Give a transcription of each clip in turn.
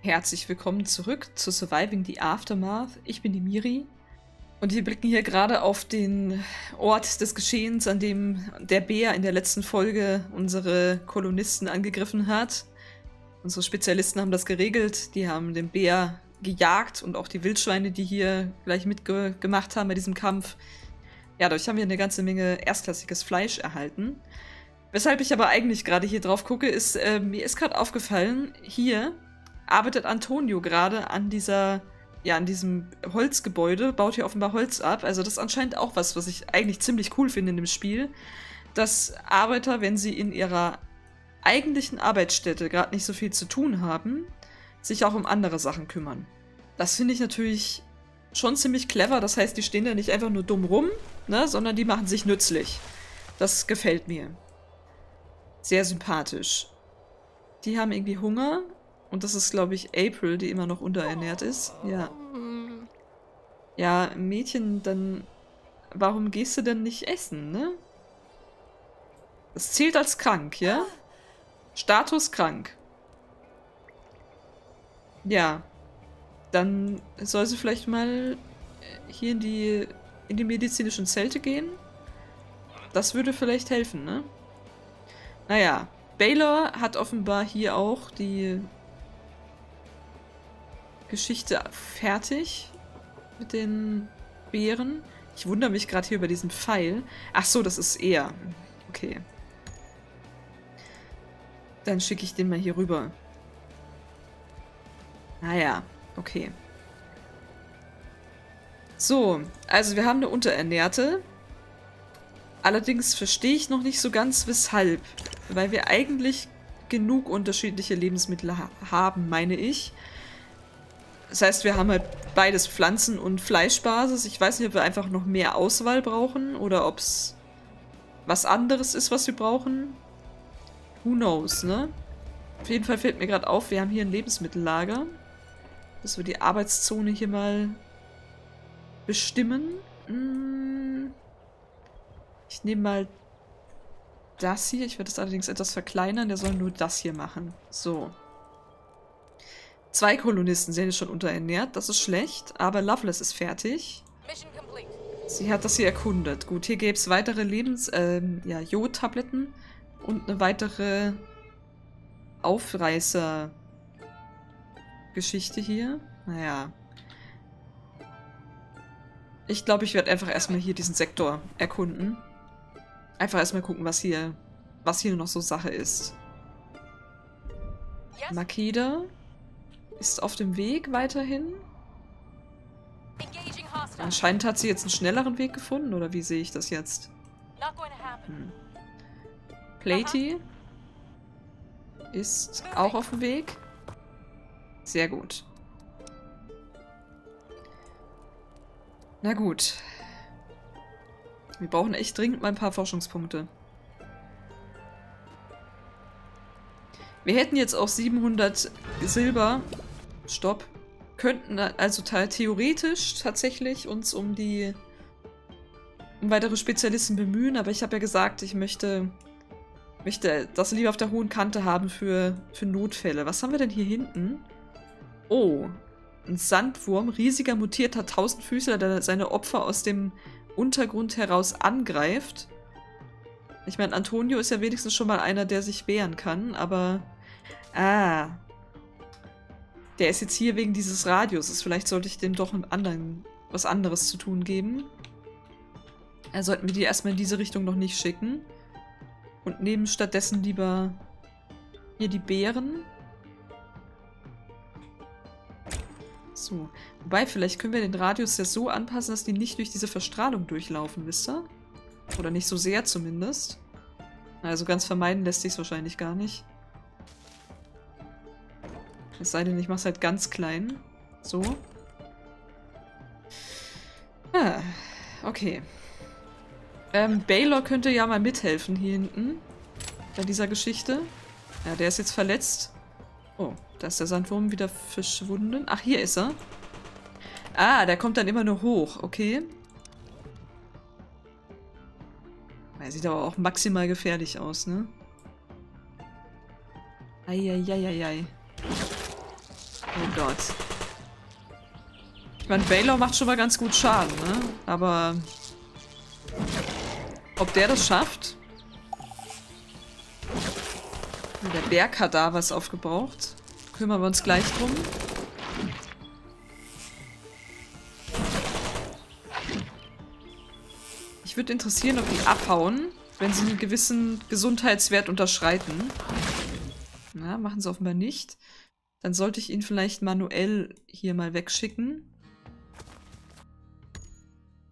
Herzlich willkommen zurück zu Surviving the Aftermath. Ich bin die Miri und wir blicken hier gerade auf den Ort des Geschehens, an dem der Bär in der letzten Folge unsere Kolonisten angegriffen hat. Unsere Spezialisten haben das geregelt. Die haben den Bär gejagt und auch die Wildschweine, die hier gleich mitgemacht haben bei diesem Kampf. Ja, dadurch haben wir eine ganze Menge erstklassiges Fleisch erhalten. Weshalb ich aber eigentlich gerade hier drauf gucke, ist, äh, mir ist gerade aufgefallen, hier arbeitet Antonio gerade an dieser, ja, an diesem Holzgebäude, baut hier offenbar Holz ab. Also das ist anscheinend auch was, was ich eigentlich ziemlich cool finde in dem Spiel, dass Arbeiter, wenn sie in ihrer eigentlichen Arbeitsstätte gerade nicht so viel zu tun haben, sich auch um andere Sachen kümmern. Das finde ich natürlich schon ziemlich clever. Das heißt, die stehen da nicht einfach nur dumm rum, ne, sondern die machen sich nützlich. Das gefällt mir. Sehr sympathisch. Die haben irgendwie Hunger. Und das ist, glaube ich, April, die immer noch unterernährt ist. Ja. Ja, Mädchen, dann... Warum gehst du denn nicht essen, ne? Das zählt als krank, ja? Status krank. Ja. Dann soll sie vielleicht mal hier in die, in die medizinischen Zelte gehen. Das würde vielleicht helfen, ne? Naja, Baylor hat offenbar hier auch die Geschichte fertig mit den Bären. Ich wundere mich gerade hier über diesen Pfeil. Ach so, das ist er. Okay. Dann schicke ich den mal hier rüber. Naja, okay. So, also wir haben eine Unterernährte. Allerdings verstehe ich noch nicht so ganz, weshalb. Weil wir eigentlich genug unterschiedliche Lebensmittel ha haben, meine ich. Das heißt, wir haben halt beides Pflanzen- und Fleischbasis. Ich weiß nicht, ob wir einfach noch mehr Auswahl brauchen oder ob es was anderes ist, was wir brauchen. Who knows, ne? Auf jeden Fall fällt mir gerade auf, wir haben hier ein Lebensmittellager. Dass wir die Arbeitszone hier mal bestimmen. Hm. Ich nehme mal das hier. Ich werde das allerdings etwas verkleinern. Der soll nur das hier machen. So. Zwei Kolonisten sind schon unterernährt. Das ist schlecht. Aber Loveless ist fertig. Sie hat das hier erkundet. Gut, hier gäbe es weitere Lebens... Ähm, ja, Jod-Tabletten. Und eine weitere Aufreißer-Geschichte hier. Naja. Ich glaube, ich werde einfach erstmal hier diesen Sektor erkunden. Einfach erstmal gucken, was hier, was hier noch so Sache ist. Makeda ist auf dem Weg weiterhin. Anscheinend hat sie jetzt einen schnelleren Weg gefunden, oder wie sehe ich das jetzt? Hm. Platy ist auch auf dem Weg. Sehr gut. Na gut. Wir brauchen echt dringend mal ein paar Forschungspunkte. Wir hätten jetzt auch 700 Silber. Stopp. Könnten also theoretisch tatsächlich uns um die um weitere Spezialisten bemühen, aber ich habe ja gesagt, ich möchte, möchte das lieber auf der hohen Kante haben für, für Notfälle. Was haben wir denn hier hinten? Oh, ein Sandwurm, riesiger mutierter Tausendfüßler, der seine Opfer aus dem Untergrund heraus angreift. Ich meine, Antonio ist ja wenigstens schon mal einer, der sich wehren kann, aber... Ah. Der ist jetzt hier wegen dieses Radius. Vielleicht sollte ich dem doch anderen was anderes zu tun geben. Da sollten wir die erstmal in diese Richtung noch nicht schicken. Und nehmen stattdessen lieber hier die Beeren. So. Wobei, vielleicht können wir den Radius ja so anpassen, dass die nicht durch diese Verstrahlung durchlaufen, wisst ihr? Oder nicht so sehr zumindest. Also ganz vermeiden lässt sich wahrscheinlich gar nicht. Es sei denn, ich mache es halt ganz klein. So. Ah, okay. Ähm, Baylor könnte ja mal mithelfen hier hinten. Bei dieser Geschichte. Ja, der ist jetzt verletzt. Oh, da ist der Sandwurm wieder verschwunden. Ach, hier ist er. Ah, der kommt dann immer nur hoch. Okay. Er sieht aber auch maximal gefährlich aus, ne? Eieieiei. Oh Gott. Ich meine, Baylor macht schon mal ganz gut Schaden, ne? Aber... Ob der das schafft? Der Berg hat da was aufgebraucht. Kümmern wir uns gleich drum. Ich würde interessieren, ob die abhauen, wenn sie einen gewissen Gesundheitswert unterschreiten. Na, machen sie offenbar nicht. Dann sollte ich ihn vielleicht manuell hier mal wegschicken.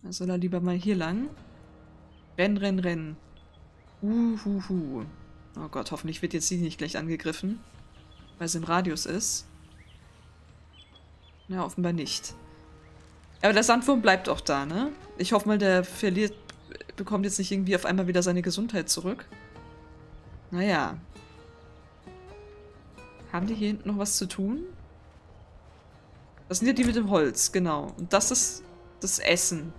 Dann soll er lieber mal hier lang. Renn, renn, renn. Uhuhu. Oh Gott, hoffentlich wird jetzt sie nicht gleich angegriffen. Weil sie im Radius ist. Ja, offenbar nicht. Aber der Sandwurm bleibt auch da, ne? Ich hoffe mal, der verliert, bekommt jetzt nicht irgendwie auf einmal wieder seine Gesundheit zurück. Naja. Haben die hier hinten noch was zu tun? Das sind ja die mit dem Holz, genau. Und das ist das Essen.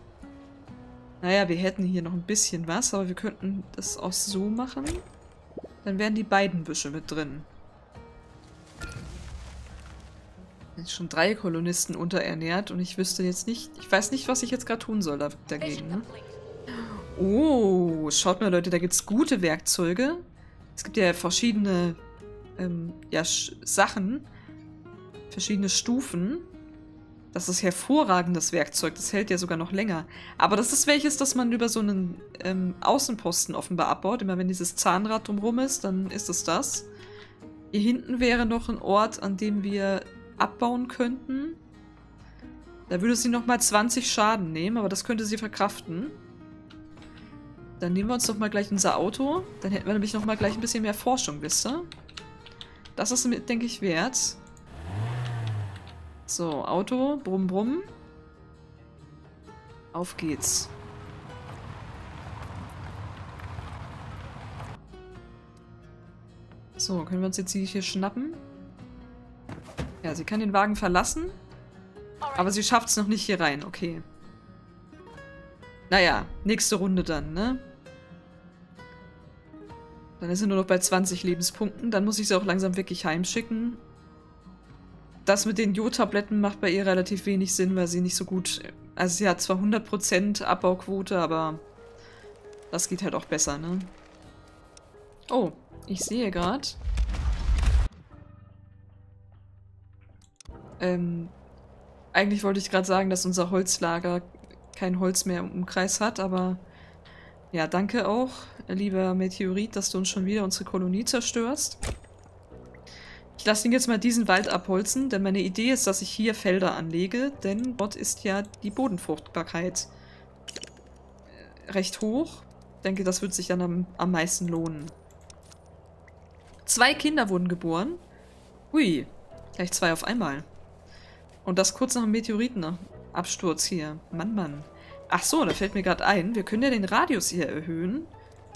Naja, wir hätten hier noch ein bisschen was, aber wir könnten das auch so machen. Dann wären die beiden Büsche mit drin. Jetzt schon drei Kolonisten unterernährt und ich wüsste jetzt nicht... Ich weiß nicht, was ich jetzt gerade tun soll dagegen. Ne? Oh, schaut mal Leute, da gibt es gute Werkzeuge. Es gibt ja verschiedene ähm, ja, Sachen, verschiedene Stufen. Das ist hervorragendes Werkzeug, das hält ja sogar noch länger. Aber das ist welches, das man über so einen ähm, Außenposten offenbar abbaut. Immer wenn dieses Zahnrad drumherum ist, dann ist es das. Hier hinten wäre noch ein Ort, an dem wir abbauen könnten. Da würde sie nochmal 20 Schaden nehmen, aber das könnte sie verkraften. Dann nehmen wir uns doch mal gleich unser Auto. Dann hätten wir nämlich nochmal gleich ein bisschen mehr Forschung, wisst ihr? Das ist, denke ich, wert. So, Auto, brumm, brumm. Auf geht's. So, können wir uns jetzt hier schnappen? Ja, sie kann den Wagen verlassen. Aber sie schafft es noch nicht hier rein. Okay. Naja, nächste Runde dann, ne? Dann ist sie nur noch bei 20 Lebenspunkten. Dann muss ich sie auch langsam wirklich heimschicken. Das mit den Jodtabletten macht bei ihr relativ wenig Sinn, weil sie nicht so gut... Also sie hat zwar 100% Abbauquote, aber das geht halt auch besser, ne? Oh, ich sehe gerade... Ähm, eigentlich wollte ich gerade sagen, dass unser Holzlager kein Holz mehr im Umkreis hat, aber ja, danke auch, lieber Meteorit, dass du uns schon wieder unsere Kolonie zerstörst. Ich lasse ihn jetzt mal diesen Wald abholzen, denn meine Idee ist, dass ich hier Felder anlege, denn dort ist ja die Bodenfruchtbarkeit recht hoch. Ich denke, das wird sich dann am, am meisten lohnen. Zwei Kinder wurden geboren. Hui, gleich zwei auf einmal. Und das kurz nach dem Meteoritenabsturz hier. Mann, Mann. Ach so, da fällt mir gerade ein, wir können ja den Radius hier erhöhen.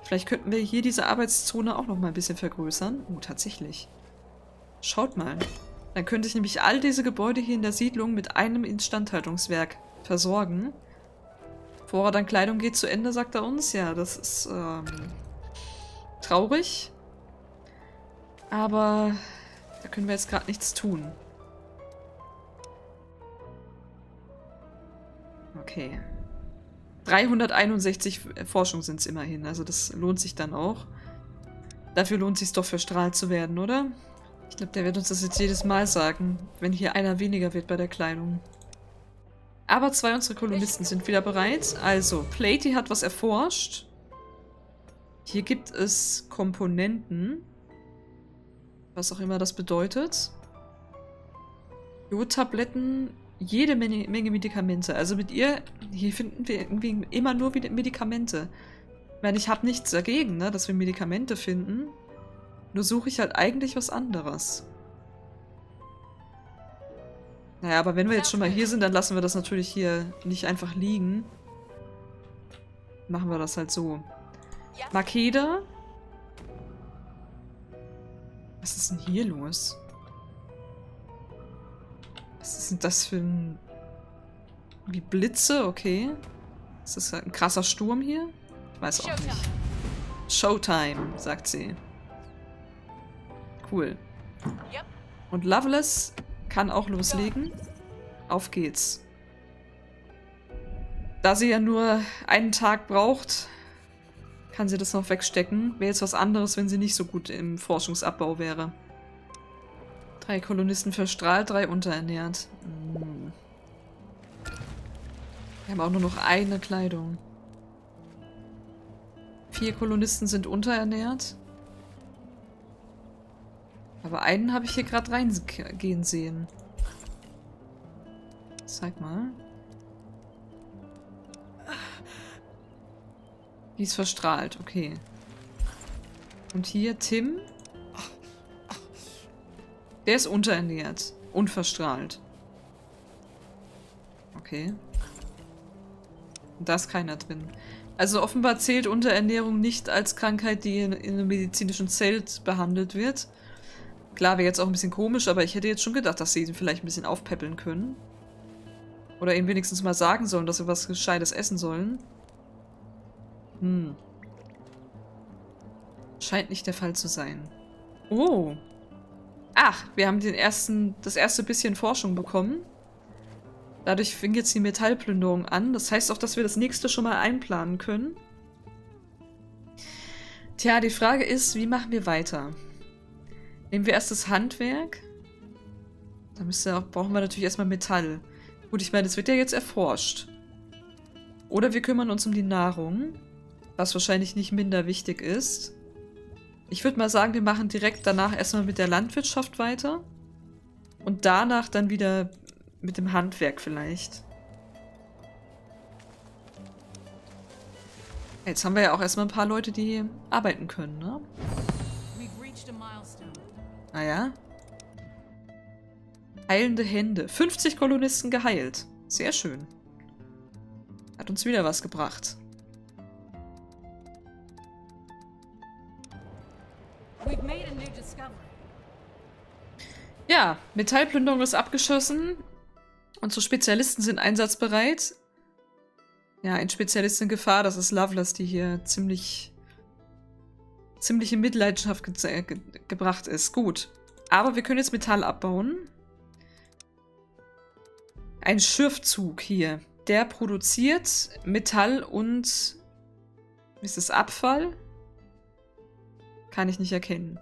Vielleicht könnten wir hier diese Arbeitszone auch noch mal ein bisschen vergrößern. Oh, tatsächlich. Schaut mal. Dann könnte ich nämlich all diese Gebäude hier in der Siedlung mit einem Instandhaltungswerk versorgen. Vorrat an Kleidung geht zu Ende, sagt er uns. Ja, das ist ähm, traurig. Aber da können wir jetzt gerade nichts tun. Okay. 361 Forschung sind es immerhin, also das lohnt sich dann auch. Dafür lohnt es sich doch verstrahlt zu werden, oder? Ich glaube, der wird uns das jetzt jedes Mal sagen, wenn hier einer weniger wird bei der Kleidung. Aber zwei unserer Kolonisten sind wieder bereit. Also, Platy hat was erforscht. Hier gibt es Komponenten. Was auch immer das bedeutet. Jodtabletten jede Menge, Menge Medikamente. Also mit ihr, hier finden wir irgendwie immer nur Medikamente. Ich meine, ich habe nichts dagegen, ne, dass wir Medikamente finden. Nur suche ich halt eigentlich was anderes. Naja, aber wenn wir jetzt schon mal hier sind, dann lassen wir das natürlich hier nicht einfach liegen. Machen wir das halt so. Makeda? Was ist denn hier los? Was ist denn das für ein... Wie Blitze? Okay. Ist das halt ein krasser Sturm hier? Ich weiß auch nicht. Showtime, sagt sie. Cool. Und Loveless kann auch loslegen. Auf geht's. Da sie ja nur einen Tag braucht, kann sie das noch wegstecken. Wäre jetzt was anderes, wenn sie nicht so gut im Forschungsabbau wäre. Drei Kolonisten verstrahlt, drei unterernährt. Hm. Wir haben auch nur noch eine Kleidung. Vier Kolonisten sind unterernährt. Aber einen habe ich hier gerade reingehen sehen. Zeig mal. Die ist verstrahlt, okay. Und hier Tim. Der ist unterernährt. Unverstrahlt. Okay. Und da ist keiner drin. Also offenbar zählt Unterernährung nicht als Krankheit, die in, in einem medizinischen Zelt behandelt wird. Klar, wäre jetzt auch ein bisschen komisch, aber ich hätte jetzt schon gedacht, dass sie ihn vielleicht ein bisschen aufpäppeln können. Oder ihm wenigstens mal sagen sollen, dass sie was Gescheites essen sollen. Hm. Scheint nicht der Fall zu sein. Oh. Ach, wir haben den ersten, das erste bisschen Forschung bekommen. Dadurch fing jetzt die Metallplünderung an. Das heißt auch, dass wir das nächste schon mal einplanen können. Tja, die Frage ist, wie machen wir weiter? Nehmen wir erst das Handwerk? Da brauchen wir natürlich erstmal Metall. Gut, ich meine, das wird ja jetzt erforscht. Oder wir kümmern uns um die Nahrung, was wahrscheinlich nicht minder wichtig ist. Ich würde mal sagen, wir machen direkt danach erstmal mit der Landwirtschaft weiter. Und danach dann wieder mit dem Handwerk vielleicht. Jetzt haben wir ja auch erstmal ein paar Leute, die arbeiten können, ne? Naja. Heilende Hände. 50 Kolonisten geheilt. Sehr schön. Hat uns wieder was gebracht. Ja, Metallplünderung ist abgeschossen. Unsere Spezialisten sind einsatzbereit. Ja, ein Spezialist in Gefahr, das ist Loveless, die hier ziemlich ziemlich in Mitleidenschaft ge ge gebracht ist. Gut. Aber wir können jetzt Metall abbauen. Ein Schürfzug hier. Der produziert Metall und... Ist es Abfall? Kann ich nicht erkennen.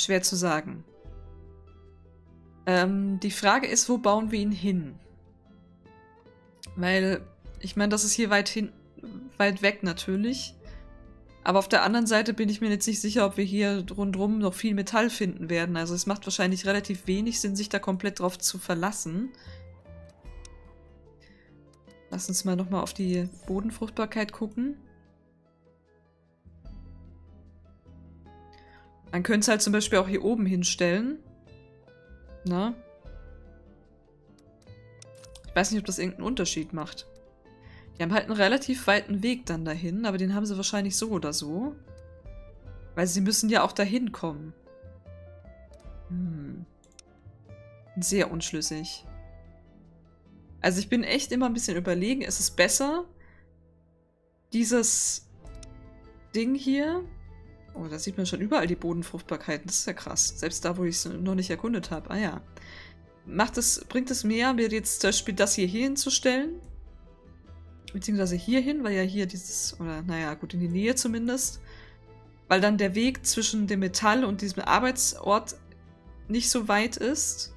Schwer zu sagen. Ähm, die Frage ist, wo bauen wir ihn hin? Weil, ich meine, das ist hier weit hin, weit weg natürlich. Aber auf der anderen Seite bin ich mir jetzt nicht sicher, ob wir hier rundherum noch viel Metall finden werden. Also es macht wahrscheinlich relativ wenig Sinn, sich da komplett drauf zu verlassen. Lass uns mal nochmal auf die Bodenfruchtbarkeit gucken. Man könnte es halt zum Beispiel auch hier oben hinstellen. Na? Ich weiß nicht, ob das irgendeinen Unterschied macht. Die haben halt einen relativ weiten Weg dann dahin, aber den haben sie wahrscheinlich so oder so. Weil sie müssen ja auch dahin kommen. Hm. Sehr unschlüssig. Also ich bin echt immer ein bisschen überlegen, ist es besser, dieses Ding hier... Oh, da sieht man schon überall die Bodenfruchtbarkeiten. Das ist ja krass. Selbst da, wo ich es noch nicht erkundet habe. Ah ja. Macht es, bringt es mehr, mir jetzt zum Beispiel das hier hinzustellen? Beziehungsweise hierhin, weil ja hier dieses, oder naja, gut, in die Nähe zumindest. Weil dann der Weg zwischen dem Metall und diesem Arbeitsort nicht so weit ist.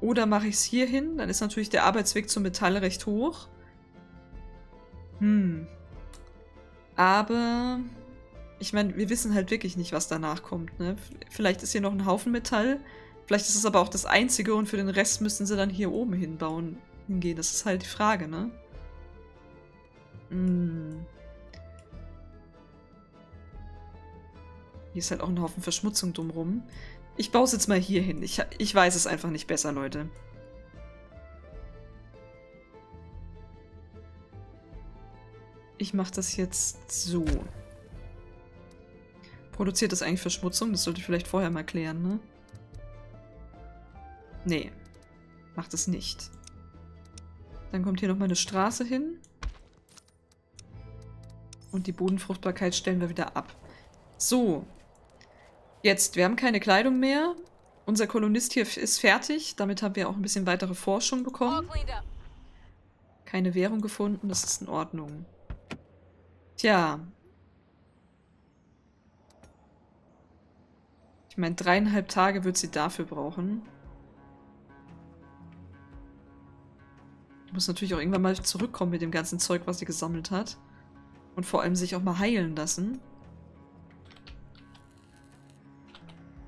Oder mache ich es hier hin, dann ist natürlich der Arbeitsweg zum Metall recht hoch. Hm. Aber ich meine, wir wissen halt wirklich nicht, was danach kommt. Ne? Vielleicht ist hier noch ein Haufen Metall. Vielleicht ist es aber auch das Einzige und für den Rest müssen sie dann hier oben hinbauen, hingehen. Das ist halt die Frage, ne? Hm. Hier ist halt auch ein Haufen Verschmutzung drumrum. Ich baue es jetzt mal hier hin. Ich, ich weiß es einfach nicht besser, Leute. Ich mache das jetzt so. Produziert das eigentlich Verschmutzung? Das sollte ich vielleicht vorher mal klären, ne? Nee. Macht es nicht. Dann kommt hier noch mal eine Straße hin. Und die Bodenfruchtbarkeit stellen wir wieder ab. So. Jetzt, wir haben keine Kleidung mehr. unser Kolonist hier ist fertig. Damit haben wir auch ein bisschen weitere Forschung bekommen. Keine Währung gefunden, das ist in Ordnung. Tja. Ich meine, dreieinhalb Tage wird sie dafür brauchen. Muss natürlich auch irgendwann mal zurückkommen mit dem ganzen Zeug, was sie gesammelt hat. Und vor allem sich auch mal heilen lassen.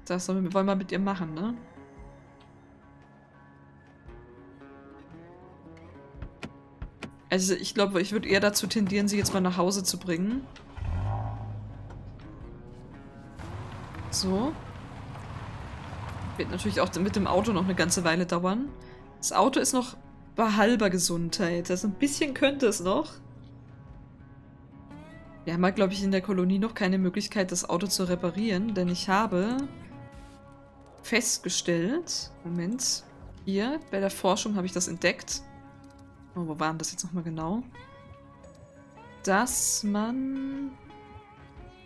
Das wollen wir mal mit ihr machen, ne? Also ich glaube, ich würde eher dazu tendieren, sie jetzt mal nach Hause zu bringen. So. Wird natürlich auch mit dem Auto noch eine ganze Weile dauern. Das Auto ist noch bei halber Gesundheit. Also ein bisschen könnte es noch. Wir haben halt, glaube ich, in der Kolonie noch keine Möglichkeit, das Auto zu reparieren, denn ich habe festgestellt, Moment, hier bei der Forschung habe ich das entdeckt. Oh, wo war denn das jetzt nochmal genau? Dass man...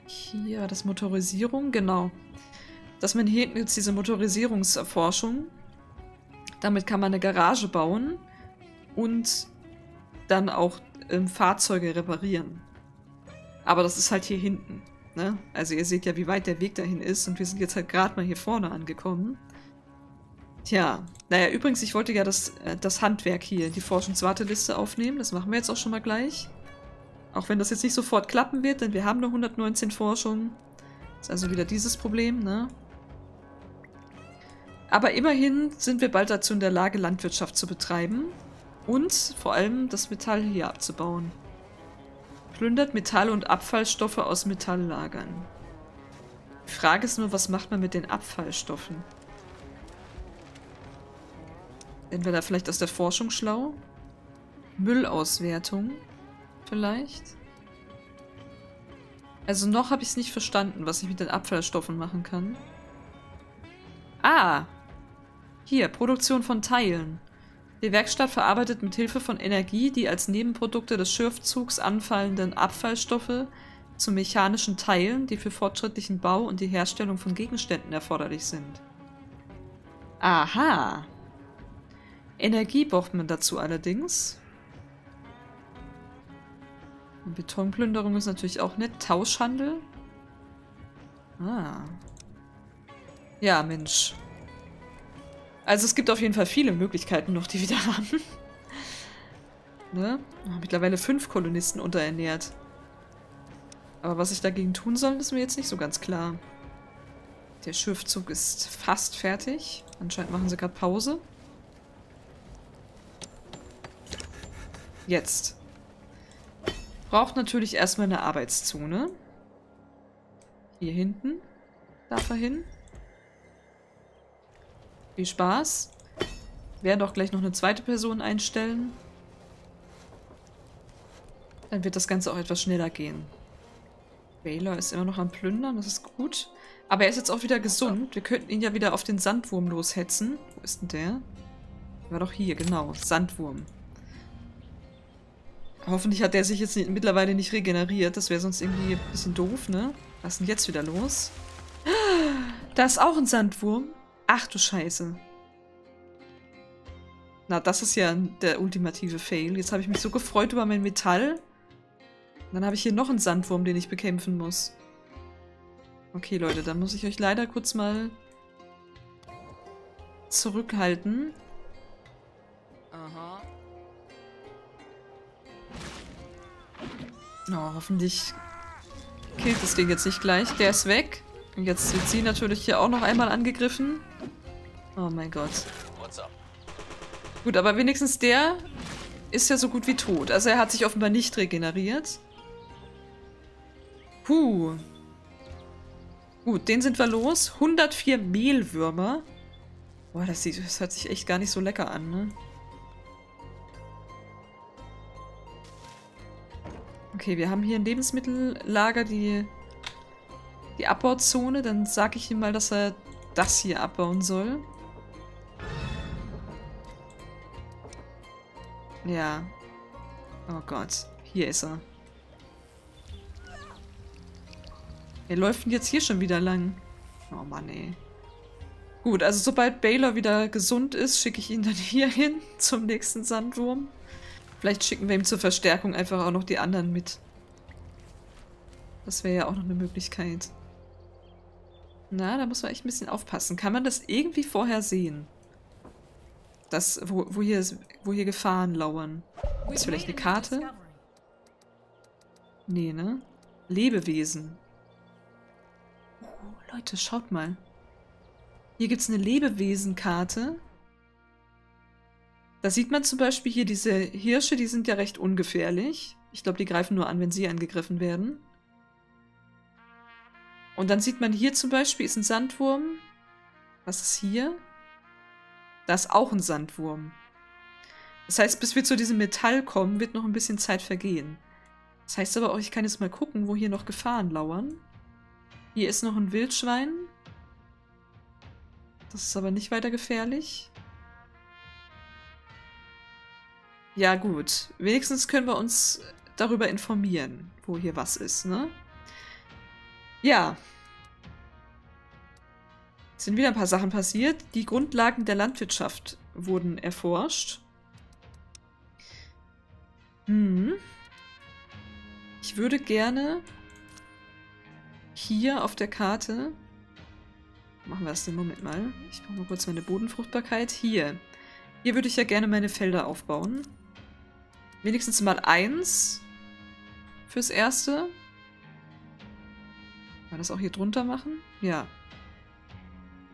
Hier das Motorisierung, genau. Dass man hier jetzt diese Motorisierungserforschung. Damit kann man eine Garage bauen und dann auch ähm, Fahrzeuge reparieren. Aber das ist halt hier hinten. Ne? Also ihr seht ja, wie weit der Weg dahin ist und wir sind jetzt halt gerade mal hier vorne angekommen. Tja, naja, übrigens, ich wollte ja das, äh, das Handwerk hier, die Forschungswarteliste aufnehmen. Das machen wir jetzt auch schon mal gleich. Auch wenn das jetzt nicht sofort klappen wird, denn wir haben nur 119 Forschungen. Ist also wieder dieses Problem, ne? Aber immerhin sind wir bald dazu in der Lage, Landwirtschaft zu betreiben. Und vor allem das Metall hier abzubauen. Plündert Metall und Abfallstoffe aus Metalllagern. Die Frage ist nur, was macht man mit den Abfallstoffen? Werden wir da vielleicht aus der Forschung schlau? Müllauswertung? Vielleicht? Also noch habe ich es nicht verstanden, was ich mit den Abfallstoffen machen kann. Ah! Hier, Produktion von Teilen. Die Werkstatt verarbeitet mit Hilfe von Energie die als Nebenprodukte des Schürfzugs anfallenden Abfallstoffe zu mechanischen Teilen, die für fortschrittlichen Bau und die Herstellung von Gegenständen erforderlich sind. Aha. Energie braucht man dazu allerdings. Und Betonplünderung ist natürlich auch nett. Tauschhandel. Ah. Ja, Mensch. Also es gibt auf jeden Fall viele Möglichkeiten noch, die wir da haben. ne? Oh, mittlerweile fünf Kolonisten unterernährt. Aber was ich dagegen tun soll, ist mir jetzt nicht so ganz klar. Der Schiffzug ist fast fertig. Anscheinend machen sie gerade Pause. Jetzt. Braucht natürlich erstmal eine Arbeitszone. Hier hinten. Darf er hin. Viel Spaß. Werden doch gleich noch eine zweite Person einstellen. Dann wird das Ganze auch etwas schneller gehen. Baylor ist immer noch am Plündern, das ist gut. Aber er ist jetzt auch wieder gesund. Wir könnten ihn ja wieder auf den Sandwurm loshetzen. Wo ist denn der? Der war doch hier, genau. Sandwurm. Hoffentlich hat der sich jetzt nicht, mittlerweile nicht regeneriert. Das wäre sonst irgendwie ein bisschen doof, ne? Was ist denn jetzt wieder los? Da ist auch ein Sandwurm. Ach du Scheiße. Na, das ist ja der ultimative Fail. Jetzt habe ich mich so gefreut über mein Metall. dann habe ich hier noch einen Sandwurm, den ich bekämpfen muss. Okay, Leute, dann muss ich euch leider kurz mal zurückhalten. Aha. Oh, hoffentlich killt das Ding jetzt nicht gleich. Der ist weg. Und jetzt wird sie natürlich hier auch noch einmal angegriffen. Oh mein Gott. Gut, aber wenigstens der ist ja so gut wie tot. Also er hat sich offenbar nicht regeneriert. Puh. Gut, den sind wir los. 104 Mehlwürmer. Boah, das, sieht, das hört sich echt gar nicht so lecker an, ne? Okay, wir haben hier ein Lebensmittellager, die, die Abbauzone. Dann sage ich ihm mal, dass er das hier abbauen soll. Ja. Oh Gott. Hier ist er. Er läuft jetzt hier schon wieder lang. Oh Mann, ey. Gut, also sobald Baylor wieder gesund ist, schicke ich ihn dann hier hin zum nächsten Sandwurm. Vielleicht schicken wir ihm zur Verstärkung einfach auch noch die anderen mit. Das wäre ja auch noch eine Möglichkeit. Na, da muss man echt ein bisschen aufpassen. Kann man das irgendwie vorher sehen? Das, wo, wo, hier, wo hier Gefahren lauern. Ist vielleicht eine Karte? Nee, ne? Lebewesen. Oh, Leute, schaut mal. Hier gibt es eine Lebewesenkarte. Da sieht man zum Beispiel hier diese Hirsche, die sind ja recht ungefährlich. Ich glaube, die greifen nur an, wenn sie angegriffen werden. Und dann sieht man hier zum Beispiel ist ein Sandwurm. Was ist hier? Da ist auch ein Sandwurm. Das heißt, bis wir zu diesem Metall kommen, wird noch ein bisschen Zeit vergehen. Das heißt aber auch, ich kann jetzt mal gucken, wo hier noch Gefahren lauern. Hier ist noch ein Wildschwein. Das ist aber nicht weiter gefährlich. Ja gut, wenigstens können wir uns darüber informieren, wo hier was ist, ne? Ja. Es sind wieder ein paar Sachen passiert. Die Grundlagen der Landwirtschaft wurden erforscht. Hm. Ich würde gerne hier auf der Karte... Machen wir das den Moment mal. Ich brauche mal kurz meine Bodenfruchtbarkeit. Hier. Hier würde ich ja gerne meine Felder aufbauen. Wenigstens mal eins fürs Erste. Kann das auch hier drunter machen? Ja.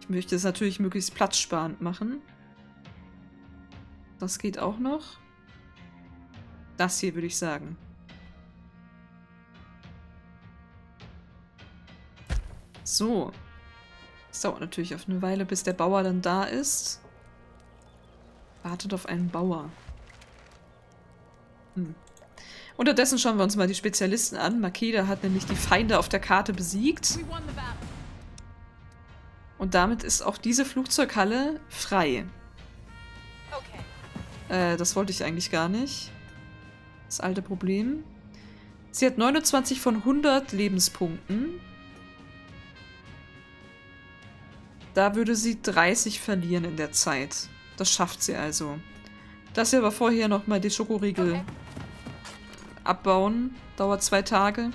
Ich möchte es natürlich möglichst platzsparend machen. Das geht auch noch. Das hier würde ich sagen. So. Es dauert natürlich auf eine Weile, bis der Bauer dann da ist. Wartet auf einen Bauer. Hm. Unterdessen schauen wir uns mal die Spezialisten an. Makeda hat nämlich die Feinde auf der Karte besiegt. Und damit ist auch diese Flugzeughalle frei. Äh, das wollte ich eigentlich gar nicht. Das alte Problem. Sie hat 29 von 100 Lebenspunkten. Da würde sie 30 verlieren in der Zeit. Das schafft sie also. Das hier aber vorher nochmal die Schokoriegel okay abbauen. Dauert zwei Tage.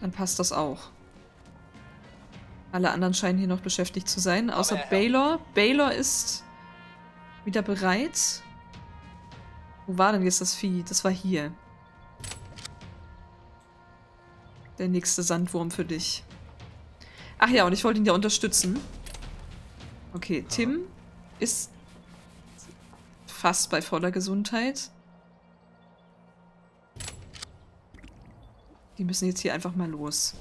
Dann passt das auch. Alle anderen scheinen hier noch beschäftigt zu sein, außer Baylor. Baylor ist wieder bereit. Wo war denn jetzt das Vieh? Das war hier. Der nächste Sandwurm für dich. Ach ja, und ich wollte ihn ja unterstützen. Okay, Tim ist fast bei voller Gesundheit. Die müssen jetzt hier einfach mal los.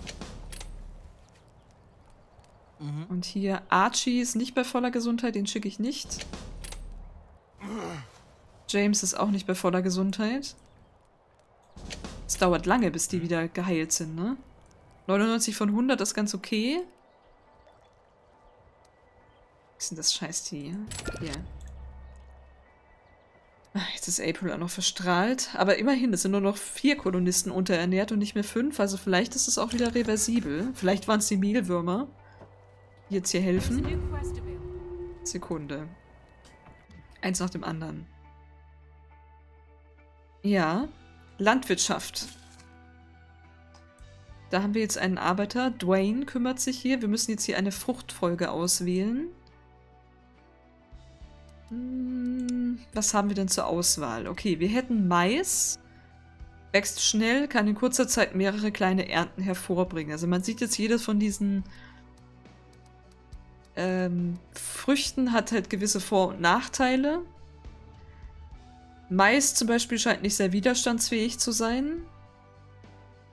Mhm. Und hier Archie ist nicht bei voller Gesundheit, den schicke ich nicht. James ist auch nicht bei voller Gesundheit. Es dauert lange, bis die wieder geheilt sind, ne? 99 von 100 ist ganz okay. Was ist denn das Scheißtier? Hier. Jetzt ist April auch noch verstrahlt. Aber immerhin, es sind nur noch vier Kolonisten unterernährt und nicht mehr fünf. Also vielleicht ist es auch wieder reversibel. Vielleicht waren es die Mehlwürmer, die jetzt hier helfen. Sekunde. Eins nach dem anderen. Ja. Landwirtschaft. Da haben wir jetzt einen Arbeiter. Dwayne kümmert sich hier. Wir müssen jetzt hier eine Fruchtfolge auswählen. Hm, was haben wir denn zur Auswahl? Okay, wir hätten Mais. Wächst schnell, kann in kurzer Zeit mehrere kleine Ernten hervorbringen. Also man sieht jetzt jedes von diesen ähm, Früchten hat halt gewisse Vor- und Nachteile. Mais zum Beispiel scheint nicht sehr widerstandsfähig zu sein.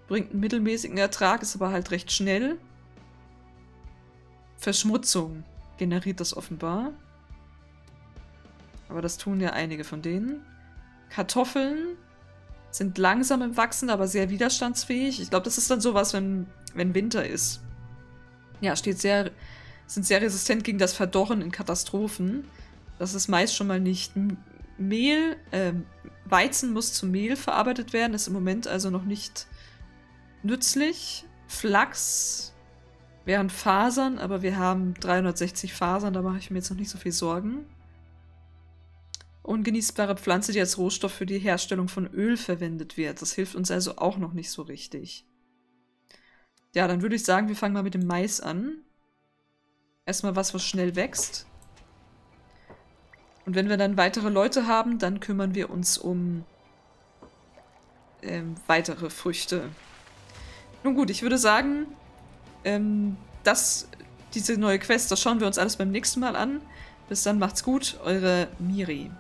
Bringt einen mittelmäßigen Ertrag, ist aber halt recht schnell. Verschmutzung generiert das offenbar. Aber das tun ja einige von denen. Kartoffeln sind langsam im Wachsen, aber sehr widerstandsfähig. Ich glaube, das ist dann sowas, wenn, wenn Winter ist. Ja, steht sehr, sind sehr resistent gegen das Verdorren in Katastrophen. Das ist meist schon mal nicht. Mehl, äh, Weizen muss zu Mehl verarbeitet werden, ist im Moment also noch nicht nützlich. Flachs wären Fasern, aber wir haben 360 Fasern, da mache ich mir jetzt noch nicht so viel Sorgen. Ungenießbare Pflanze, die als Rohstoff für die Herstellung von Öl verwendet wird. Das hilft uns also auch noch nicht so richtig. Ja, dann würde ich sagen, wir fangen mal mit dem Mais an. Erstmal was, was schnell wächst. Und wenn wir dann weitere Leute haben, dann kümmern wir uns um ähm, weitere Früchte. Nun gut, ich würde sagen, ähm, das, diese neue Quest, das schauen wir uns alles beim nächsten Mal an. Bis dann macht's gut, eure Miri.